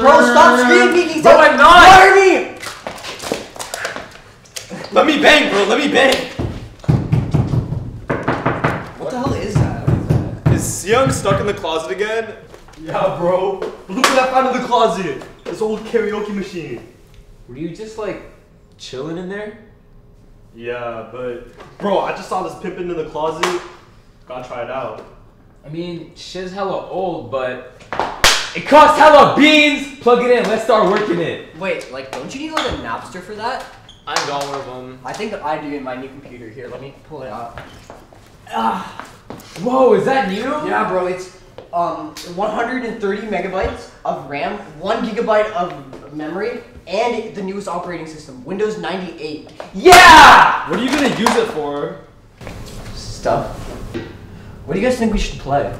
Bro, stop screen peeking. Bro, I'm not. Fire me. Let me bang, bro. Let me bang. What the hell is that? Is Young stuck in the closet again? Yeah, bro. Look what I found in the closet. This old karaoke machine. Were you just like chilling in there? Yeah, but bro, I just saw this pimping in the closet. Gotta try it out. I mean, shit's hella old, but it costs hella beans. Plug it in. Let's start working it. Wait, like, don't you need like a Napster for that? I got one of them. I think that I do in my new computer. Here, let me pull it out. Ah. Whoa, is that new? Yeah, bro, it's um 130 megabytes of RAM, one gigabyte of memory, and the newest operating system, Windows 98. Yeah. What are you gonna use it for? Stuff. What do you guys think we should play?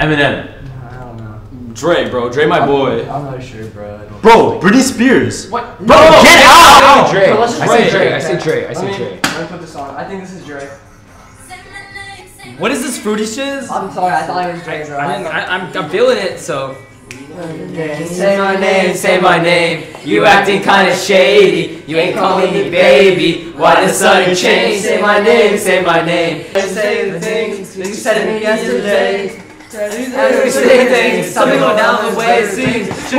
Eminem. I don't know. Dre, bro. Dre, my boy. I'm not sure, bro. I don't Bro, Britney Spears. What? Bro, get out! I say Dre. Bro, let's just I play say Dre. I say Dre. I Let say me- Dre. Let me put this on. I think this is Dre. What is this fruity shiz? I'm sorry, I thought it was Dre, bro. I, I, I'm, I'm feeling it, so. Say my name, say my name. You acting kinda shady. You ain't calling me baby. Why the sudden change? Say my name, say my name. Say the things you said to me yesterday. Every single thing, something go down the way. It seems.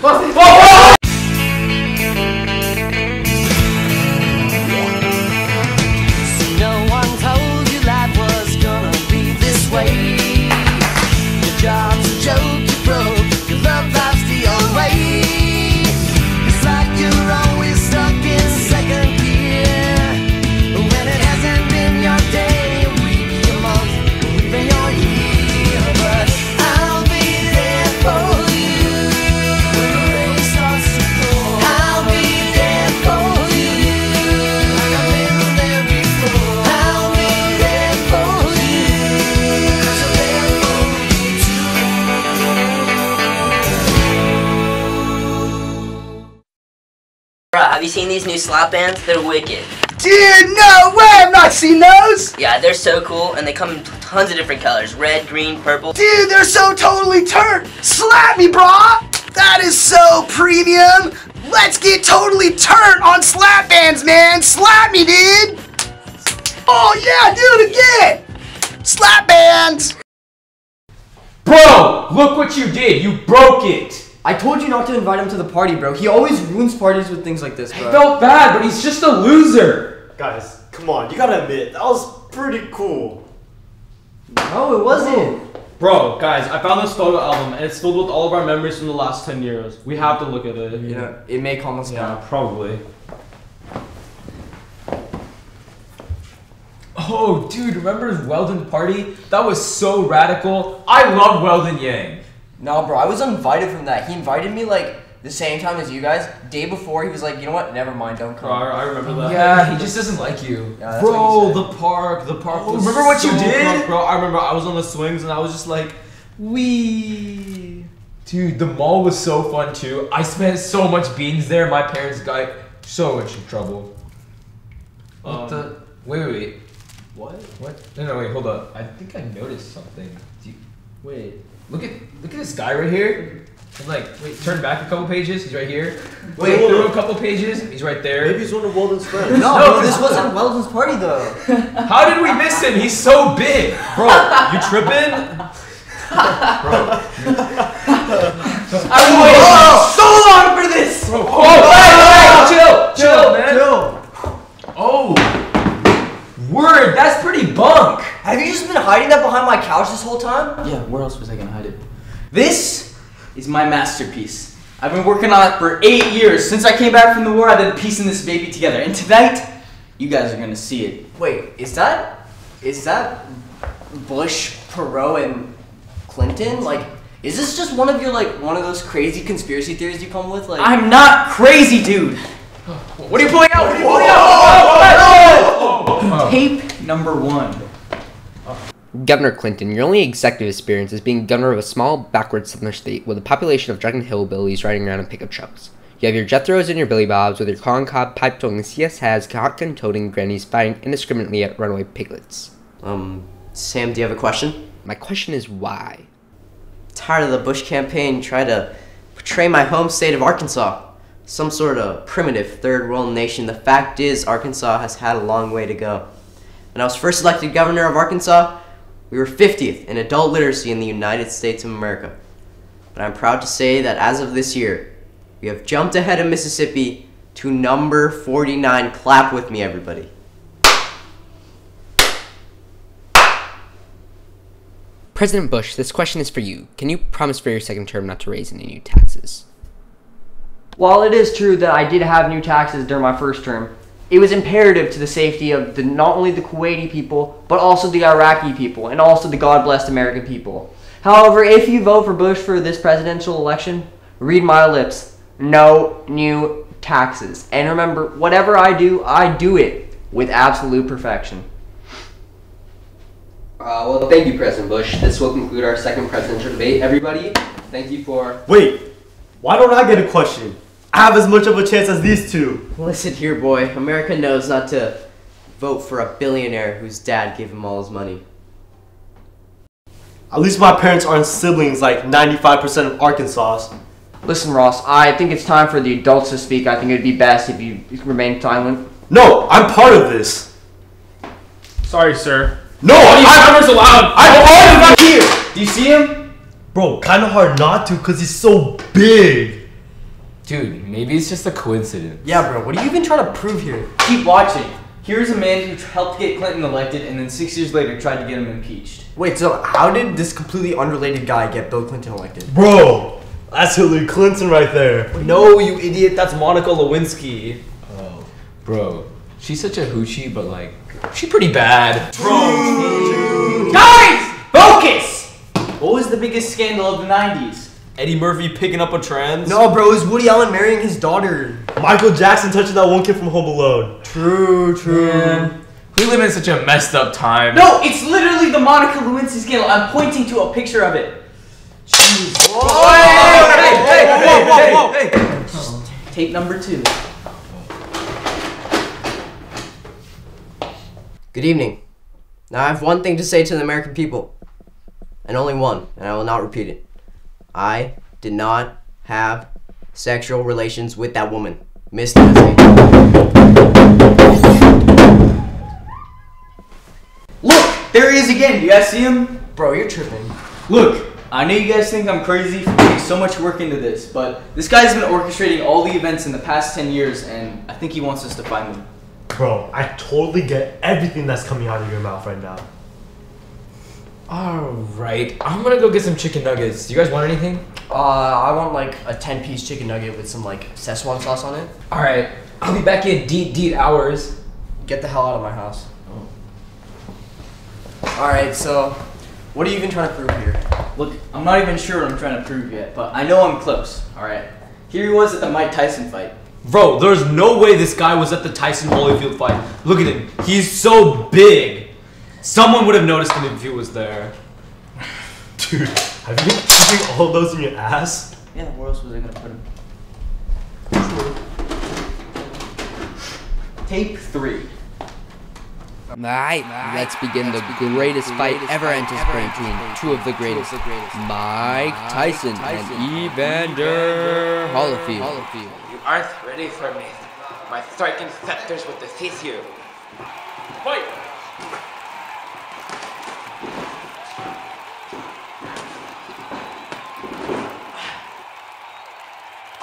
No these new slap bands? They're wicked. Dude, no way! I've not seen those! Yeah, they're so cool, and they come in tons of different colors. Red, green, purple. Dude, they're so totally turned! Slap me, brah! That is so premium! Let's get totally turned on slap bands, man! Slap me, dude! Oh yeah, do it again! Slap bands! Bro, look what you did. You broke it. I told you not to invite him to the party, bro. He always ruins parties with things like this, I felt bad, but he's just a loser. Guys, come on. You gotta admit that was pretty cool. No, it wasn't. Bro, guys, I found this photo album and it's filled with all of our memories from the last 10 years. We have to look at it. You know, it may calm us down. probably. Oh, dude, remember his Weldon party? That was so radical. I love Weldon Yang. No, bro, I was uninvited from that. He invited me like the same time as you guys. Day before, he was like, you know what? Never mind, don't Bro, come. I, I remember that. Yeah, he just doesn't like you. Yeah, Bro, what he said. the park, the park. Oh, was remember what you did? crunk, bro. I remember I was on the swings and I was just like, wee. Dude, the mall was so fun too. I spent so much beans there. My parents got so much in trouble. What Um, the? Wait, wait, wait. What? What? No, no, wait. Hold up. I think I noticed something. Do you, wait. Look at look at this guy right here. And like, wait. Turn back a couple pages. He's right here. Wait. hold Through a couple pages. He's right there. Maybe he's one of Weldon's friends. No, No, bro, this wasn't Weldon's party though. How did we miss him? He's so big. Bro, you tripping? Bro? I waited so long for this. Oh, wait, wait, chill, chill, man. Oh, word. That's pretty bunk. Have you just been hiding that behind my couch this whole time? Yeah, where else was I gonna hide it? This is my masterpiece. I've been working on it for eight years. Since I came back from the war, I've been piecing this baby together. And tonight, you guys are gonna see it. Wait, is that is that Bush, Perot, and Clinton? Like, is this just one of your like one of those crazy conspiracy theories you come with? Like, I'm not crazy, dude. What are you pulling out? What are you pulling out? Tape number one. Governor Clinton, your only executive experience is being governor of a small, backward southern state with a population of drunken hillbillies riding around in pickup trucks. You have your Jethros and your Billy Bobs with your corn cob pipe toting CS has shotgun toting grannies fighting indiscriminately at runaway piglets. um, Sam, do you have a question? My question is why? Tired of the Bush campaign trying to portray my home state of Arkansas. Some sort of primitive third world nation. The fact is, Arkansas has had a long way to go. When I was first elected governor of Arkansas, we were 50th in adult literacy in the United States of America. But I'm proud to say that as of this year, we have jumped ahead of Mississippi to number 49. Clap with me, everybody. President Bush, this question is for you. Can you promise for your second term not to raise any new taxes? While it is true that I did have new taxes during my first term, it was imperative to the safety of the, not only the Kuwaiti people, but also the Iraqi people, and also the God blessed American people. However, if you vote for Bush for this presidential election, read my lips. No new taxes. And remember, whatever I do, I do it with absolute perfection. Uh, well, thank you, President Bush. This will conclude our second presidential debate. Everybody, thank you for. Wait, why don't I get a question? I have as much of a chance as these two. Listen here, boy. America knows not to vote for a billionaire whose dad gave him all his money. At least my parents aren't siblings like 95% of Arkansas. Listen, Ross, I think it's time for the adults to speak. I think it would be best if you remain silent. No, I'm part of this. Sorry, sir. No, Audience I'm, members allowed. I'm part of it here. Do you see him? Bro, kind of hard not to because he's so big. Dude, maybe it's just a coincidence. Yeah, bro. What are you even trying to prove here? Keep watching. Here's a man who helped get Clinton elected and then six years later tried to get him impeached. Wait, so how did this completely unrelated guy get Bill Clinton elected? Bro, that's Hillary Clinton right there. No, you idiot. That's Monica Lewinsky. Oh, bro, she's such a hoochie, but like, she's pretty bad. Guys! Focus! What was the biggest scandal of the 90s? Eddie Murphy picking up a trans. No, bro. It was Woody Allen marrying his daughter. Michael Jackson touching that one kid from Home Alone. True, true. We live in such a messed up time. No, it's literally the Monica Lewinsky scandal. I'm pointing to a picture of it. Cheese. Hey, hey. Tape number two. Good evening. Now I have one thing to say to the American people, and only one, and I will not repeat it. I did not have sexual relations with that woman, Miss Lewinsky. Look, there he is again. Do you guys see him? Bro, you're tripping. Look, I know you guys think I'm crazy for putting so much work into this, but this guy's been orchestrating all the events in the past 10 years, and I think he wants us to find them. Bro, I totally get everything that's coming out of your mouth right now. Alright, I'm gonna go get some chicken nuggets. Do you guys want anything? Uh, I want like a 10 piece chicken nugget with some like Szechuan sauce on it. Alright, I'll be back in deep, deep hours. Get the hell out of my house. Alright, so what are you even trying to prove here? Look, I'm not even sure what I'm trying to prove yet, but I know I'm close, alright? Here he was at the Mike Tyson fight. Bro, there's no way this guy was at the Tyson Holyfield fight. Look at him. He's so big. Someone would have noticed him if he was there. Dude, have you been keeping all those in your ass? Yeah, where else was I gonna put him? Tape three. Alright, let's begin the greatest fight ever anticipated between two of the greatest, Mike Tyson and Evander Holyfield. You aren't ready for me. My striking scepters will defeat you. Fight!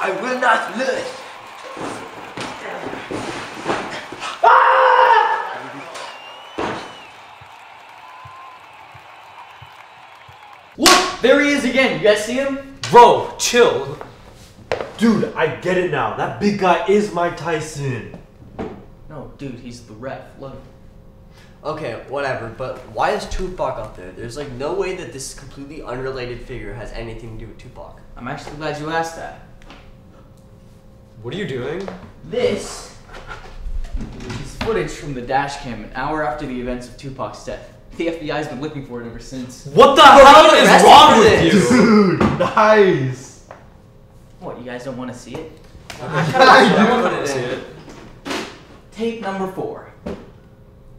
I will not lose. Ah! Look, there he is again. You guys see him? Bro, chill. Dude, I get it now. That big guy is Mike Tyson. No, dude, he's the ref. Look. Okay, whatever, but why is Tupac up there? There's like no way that this completely unrelated figure has anything to do with Tupac. I'm actually glad you asked that. What are you doing? This is footage from the dash cam an hour after the events of Tupac's death. The FBI's been looking for it ever since. What the Bro, hell is wrong with this. you? Dude, nice. What, you guys don't want to see it? I do want to see it. Tape number four.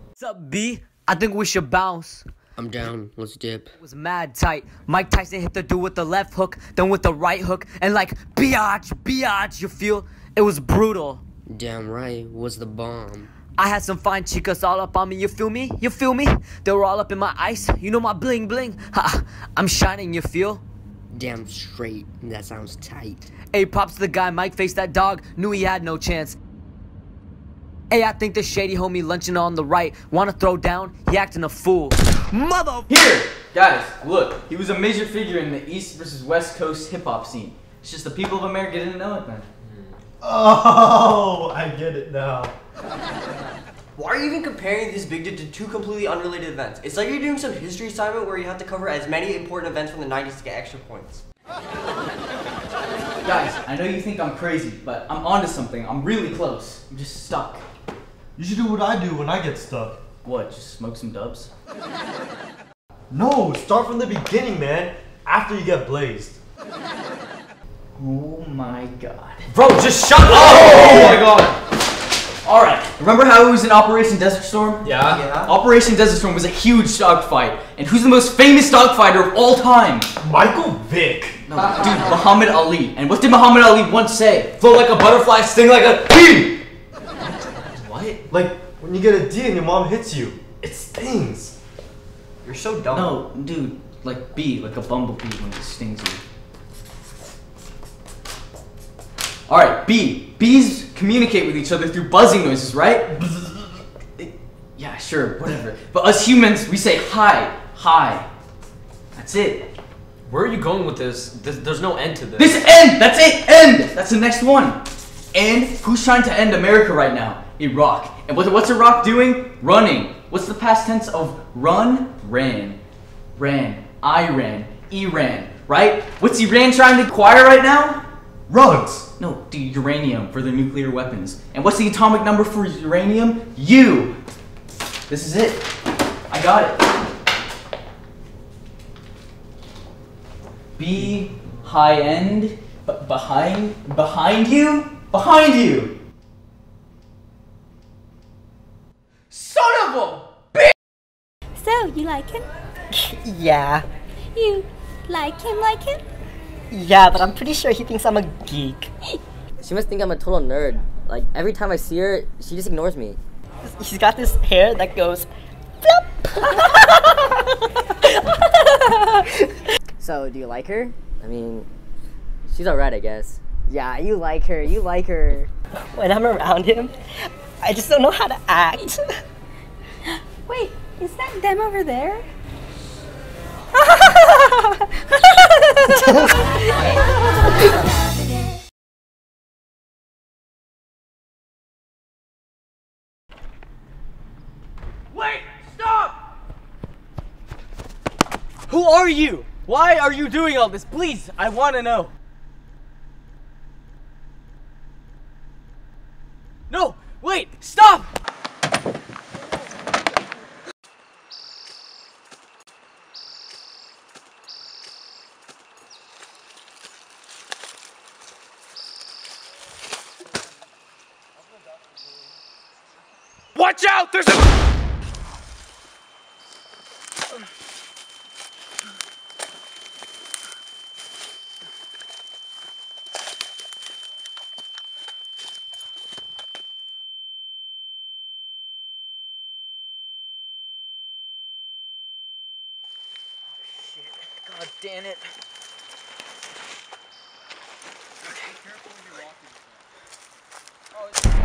What's up, B? I think we should bounce. I'm down. Let's dip. It was mad tight. Mike Tyson hit the dude with the left hook, then with the right hook, and like biatch, biatch. You feel? It was brutal. Damn right. Was the bomb. I had some fine chicas all up on me, you feel me? You feel me? They were all up in my ice, you know my bling bling. Ha, I'm shining, you feel? Damn straight. That sounds tight. Hey, props to the guy, Mike faced that dog, knew he had no chance. Hey, I think this shady homie lunching on the right. Wanna throw down? He acting a fool. Mother. Here, guys, look. He was a major figure in the East versus West Coast hip hop scene. It's just the people of America didn't know it then. Oh, I get it now. Why are you even comparing this big dude to two completely unrelated events? It's like you're doing some history assignment where you have to cover as many important events from the 90s to get extra points. Guys, I know you think I'm crazy, but I'm onto something. I'm really close. I'm just stuck. You should do what I do when I get stuck. What, just smoke some dubs? No, start from the beginning, man. After you get blazed. Oh my god. Bro, just shut up! Oh my oh! god! Alright, remember how it was in Operation Desert Storm? Yeah. Yeah. Operation Desert Storm was a huge dogfight. And who's the most famous dogfighter of all time? Michael Vick. No, dude, Muhammad Ali. And what did Muhammad Ali once say? Flow like a butterfly, sting like a bee! What? Like when you get a D and your mom hits you, it stings. You're so dumb. No, dude, like bee, like a bumblebee when it stings you. Alright, bee. Bees communicate with each other through buzzing noises, right? Yeah, sure, whatever. But us humans, we say hi, hi. That's it. Where are you going with this? There's, there's no end to this. This end! That's it! End! That's the next one. And who's trying to end America right now? Iraq. And what, what's Iraq doing? Running. What's the past tense of run? Ran. Ran. I Iran. Iran. Right? What's Iran trying to acquire right now? Rugs. No, the uranium for their nuclear weapons. And what's the atomic number for uranium? U. This is it. I got it. Be high end, behind, behind you, behind you. Son of a So, you like him? Yeah. You like him, like him? Yeah, but I'm pretty sure he thinks I'm a geek. She must think I'm a total nerd. Like every time I see her, she just ignores me. He's got this hair that goes So, do you like her? I mean, she's alright, I guess. Yeah, you like her, you like her. When I'm around him, I just don't know how to act. Wait, is that them over there? Wait! Stop! Who are you? Why are you doing all this? Please, I want to know. No! Wait! Stop! Watch out! There's a. God damn it. Who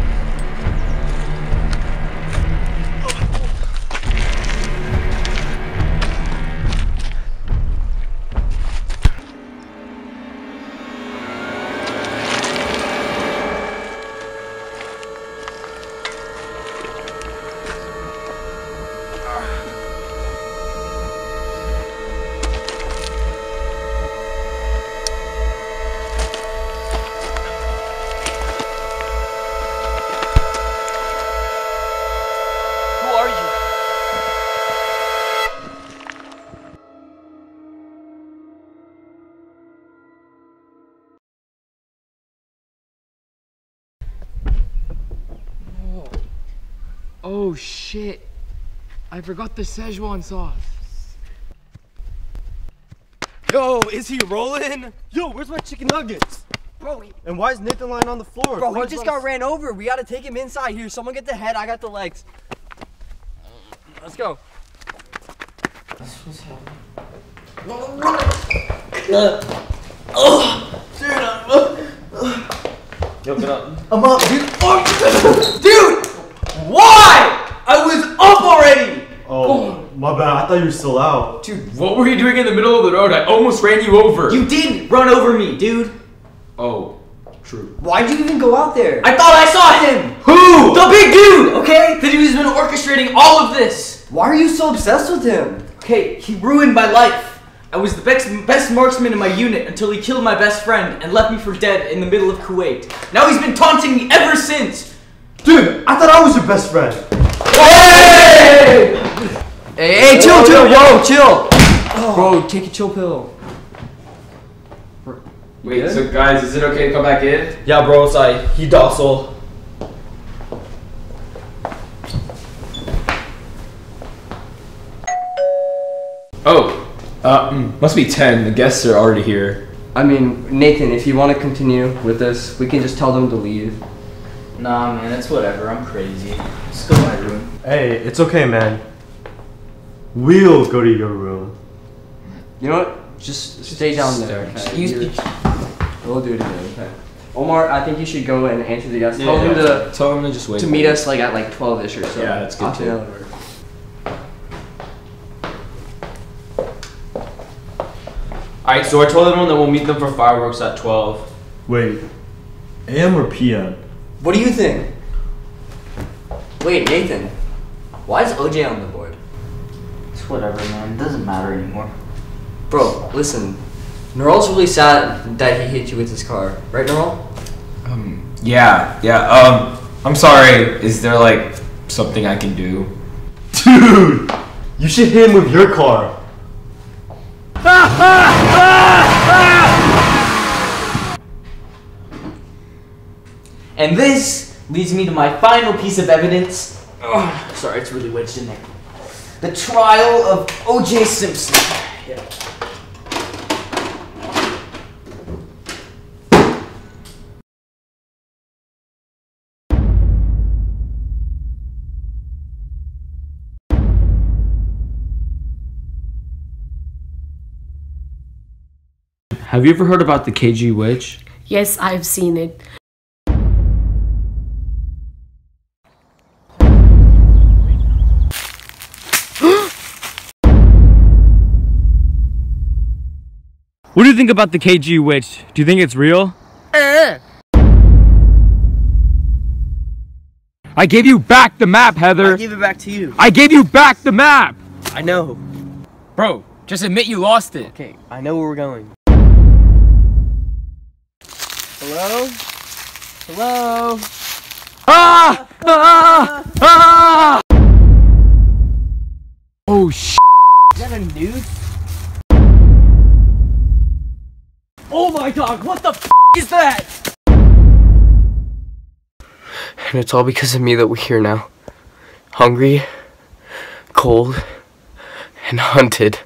shit. I forgot the Szechuan sauce. Yo, is he rolling? Yo, where's my chicken nuggets? Bro, And why is Nathan lying on the floor? bro, he just my- got ran over. We gotta take him inside here. Someone get the head. I got the legs. Let's go. Yo, get up. I'm up, dude. Oh, dude, why? I was up already. Oh, my bad. I thought you were still out. Dude, what were you doing in the middle of the road? I almost ran you over. You did run over me, dude. Oh, true. Why'd you even go out there? I thought I saw him. Who? The big dude, okay? The dude who's been orchestrating all of this. Why are you so obsessed with him? Okay, he ruined my life. I was the best, best marksman in my unit until he killed my best friend and left me for dead in the middle of Kuwait. Now he's been taunting me ever since. Dude, I thought I was your best friend. Hey, hey, chill, Yo, chill, yo, yo. bro, chill. Bro, take a chill pill. Wait, so guys, is it okay to come back in? Yeah, bro, it's like he docile. Oh, uh, mm, must be 10. The guests are already here. I mean, Nathan, if you want to continue with this, we can just tell them to leave. Nah, man, it's whatever. I'm crazy. Let's go to my room. Hey, it's okay, man. We'll go to your room. You know what? Just stay down there. Okay? Excuse You're- We'll do it again. Okay. Omar, I think you should go and answer the guests. Tell Yeah, them to Tell them to just wait. to meet us like at like 12ish or so. Yeah, that's good too. Alright, so I told everyone that we'll meet them for fireworks at 12. Wait, AM or PM? What do you think? Wait, Nathan. Why is OJ on the board? It's whatever, man. It doesn't matter anymore. Bro, listen. Neral's really sad that he hit you with his car. Right, Neral? Um, yeah, yeah. Um, I'm sorry. Is there like something I can do? Dude, you should hit him with your car. And this leads me to my final piece of evidence. Ugh, sorry, it's really wedged in there. The trial of O.J. Simpson. Yeah. Have you ever heard about the KG witch? Yes, I've seen it. What do you think about the KG witch? Do you think it's real? I gave you back the map, Heather. I give it back to you. I gave you back the map. I know. Bro, just admit you lost it. Okay, I know where we're going. Hello? Hello? Ah! Ah! Ah! Oh sh! Is that a noose? Oh my god, what the f is that? And it's all because of me that we're here now. Hungry, cold, and hunted.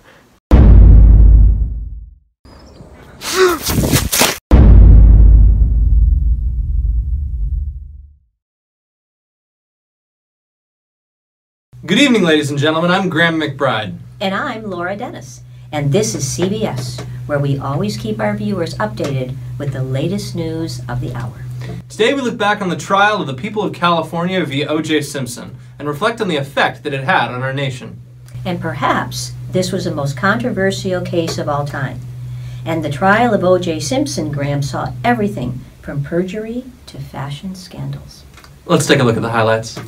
Good evening, ladies and gentlemen. I'm Graham McBride. And I'm Laura Dennis. And this is CBS, where we always keep our viewers updated with the latest news of the hour. Today we look back on the trial of the people of California v. O.J. Simpson and reflect on the effect that it had on our nation. And perhaps this was the most controversial case of all time. And the trial of O.J. Simpson, Graham, saw everything from perjury to fashion scandals. Let's take a look at the highlights.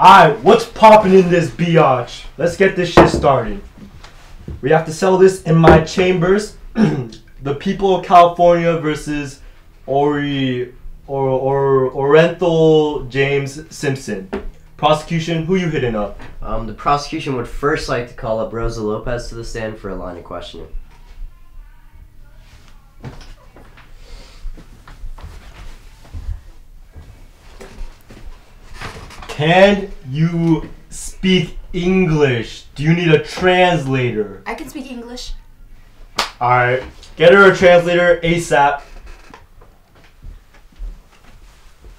Alright, what's popping in this biatch? Let's get this shit started. We have to sell this in my chambers. the people of California versus Ori or or Orenthal James Simpson. Prosecution, who you hitting up? Um, the prosecution would first like to call up Rosa Lopez to the stand for a line of questioning. Can you speak English. Do you need a translator? I can speak English. Alright, get her a translator ASAP.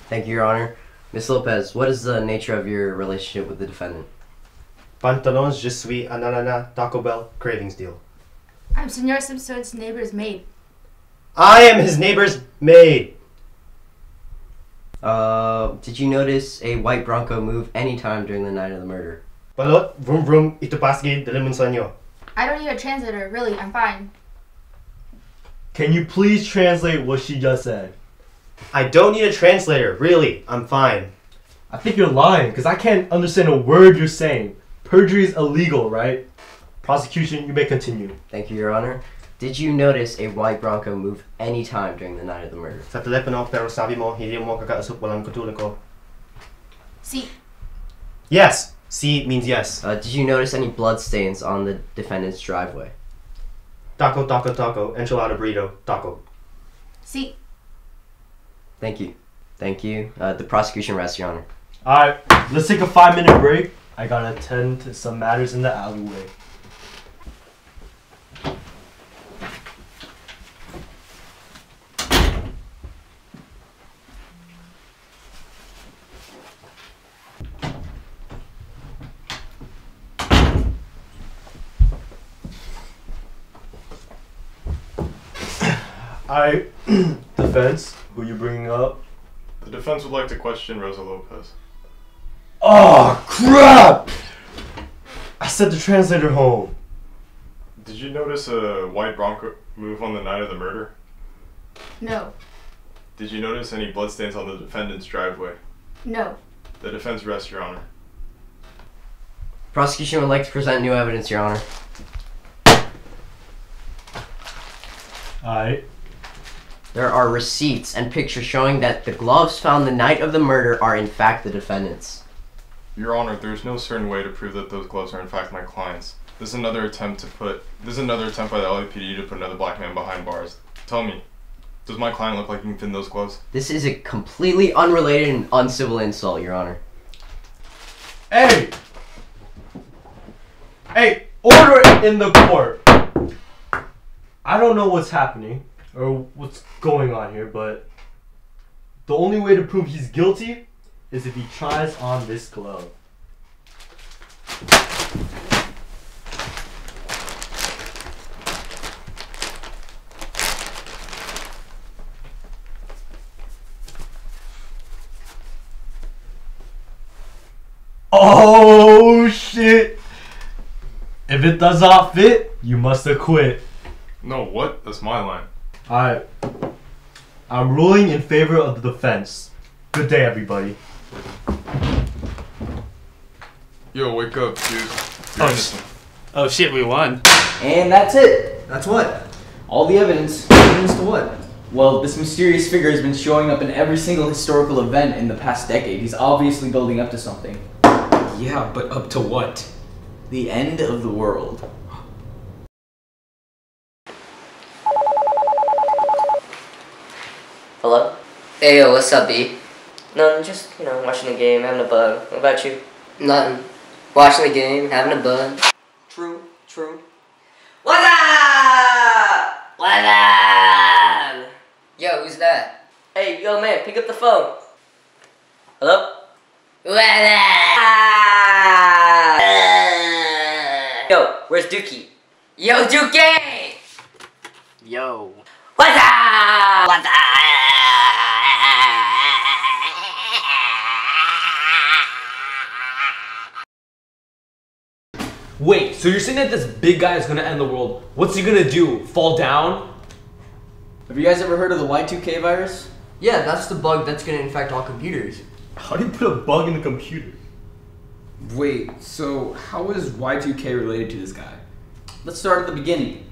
Thank you, Your Honor. Miss Lopez, what is the nature of your relationship with the defendant? Pantalons, je suis ananana, Taco Bell, cravings deal. I'm Senor Simpson's neighbor's maid. I am his neighbor's maid. Uh, did you notice a white Bronco move anytime during the night of the murder? Balot, vroom vroom, ito pasgid, dalimun sa inyo. I don't need a translator, really, I'm fine. Can you please translate what she just said? I don't need a translator, really, I'm fine. I think you're lying because I can't understand a word you're saying. Perjury is illegal, right? Prosecution, you may continue. Thank you, Your Honor. Did you notice a white Bronco move anytime during the night of the murder? Sa telepono, pero sabi mo, hindi mo kakausap walang katulad ko. See, Yes, Si means yes. Uh, did you notice any bloodstains on the defendant's driveway? Taco, taco, taco, enchilada burrito, taco. Si. Thank you. Thank you. Uh, the prosecution rests, Your Honor. Alright, let's take a five minute break. I gotta attend to some matters in the alleyway. Alright, defense, who you bringing up? The defense would like to question Rosa Lopez. Oh crap! I sent the translator home. Did you notice a white Bronco move on the night of the murder? no, Did you notice any bloodstains on the defendant's driveway? no. The defense rests, Your Honor. Prosecution would like to present new evidence, Your Honor. Alright. There are receipts and pictures showing that the gloves found the night of the murder are in fact the defendant's. Your Honor, there's no certain way to prove that those gloves are in fact my client's. This is another attempt to put this is another attempt by the LAPD to put another black man behind bars. Tell me, does my client look like he can fit in those gloves? This is a completely unrelated and uncivil insult, Your Honor. Hey! Hey, order in the court. I don't know what's happening or what's going on here, but the only way to prove he's guilty is if he tries on this glove. Oh shit! If it does not fit, you must acquit. No, what? That's my line. Alright. I'm ruling in favor of the defense. Good day, everybody. Yo, wake up, dude. Oh, innocent. Oh shit, we won. And that's it. That's what? All the evidence. Evidence to what? Well, this mysterious figure has been showing up in every single historical event in the past decade. He's obviously building up to something. Yeah, but up to what? The end of the world. Hello? Hey, yo, what's up, B? No, just, you know, watching the game, having a bug. What about you? Nothing. Watching the game, having a bud. True, true. What up? What up? Yo, who's that? Hey, yo, man, pick up the phone. Hello? What up? Yo, where's Dookie? Yo, Dookie! Yo. What's up? What's up? Wait, so you're saying that this big guy is gonna end the world? What's he gonna do? Fall down? Have you guys ever heard of the Y2K virus? Yeah, that's the bug that's gonna infect all computers. How do you put a bug in a computer? Wait, so how is Y2K related to this guy? Let's start at the beginning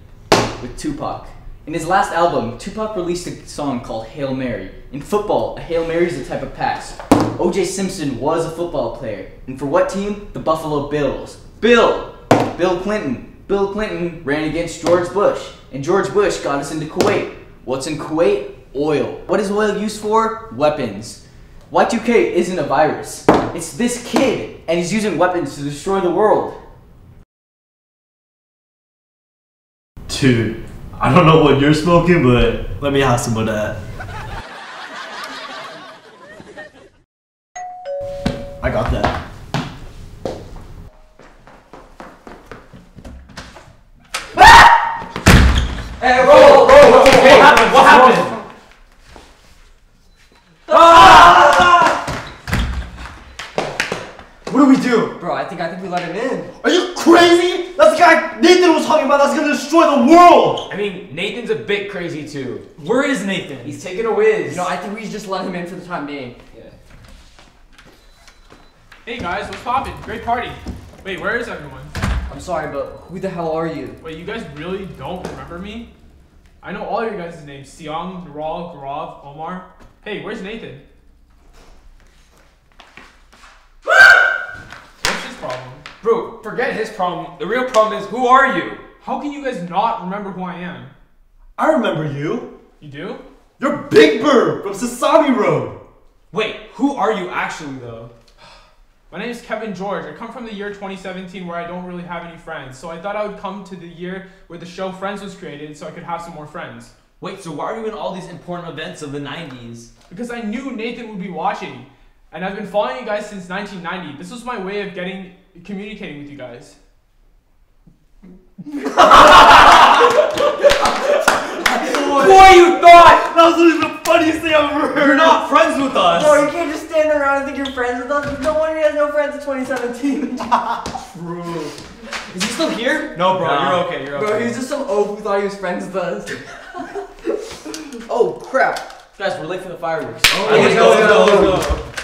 with Tupac. In his last album, Tupac released a song called Hail Mary. In football, a Hail Mary is a type of pass. OJ Simpson was a football player. And for what team? The Buffalo Bills. Bill! Bill Clinton. Bill Clinton ran against George Bush. And George Bush got us into Kuwait. What's in Kuwait? Oil. What is oil used for? Weapons. Y2K isn't a virus. It's this kid, and he's using weapons to destroy the world. Dude, I don't know what you're smoking, but let me have some of that. I got that. Hey, roll, roll, roll. What happened? What happened? What do we do? Bro, I think I think we let him in. Are you crazy? That's the guy Nathan was talking about that's gonna destroy the world! I mean, Nathan's a bit crazy too. Where is Nathan? He's taking a whiz. You know, I think we just let him in for the time being. Yeah. Hey guys, what's poppin'? Great party. Wait, where is everyone? I'm sorry, but who the hell are you? Wait, you guys really don't remember me? I know all your guys' names. Siang, Nural, Gaurav, Omar. Hey, where's Nathan? What's his problem? Bro, forget his problem. The real problem is who are you? How can you guys not remember who I am? I remember you. You do? You're Big Bird from Sasami Road. Wait, who are you actually though? My name is Kevin George. I come from the year 2017 where I don't really have any friends. So I thought I would come to the year where the show Friends was created so I could have some more friends. Wait, so why are you in all these important events of the 90s? Because I knew Nathan would be watching. And I've been following you guys since 1990. This was my way of getting communicating with you guys. Boy, you thought! That was literally the funniest thing I've ever heard. You're not friends with us! Bro, you can't just stand around and think you're friends with us. No wonder he has no friends in 2017. True. Is he still here? No, bro, Nah. you're okay, you're okay. Bro, he's just some oaf who thought he was friends with us. oh, crap. Guys, we're late for the fireworks. Oh, let's go, let's go,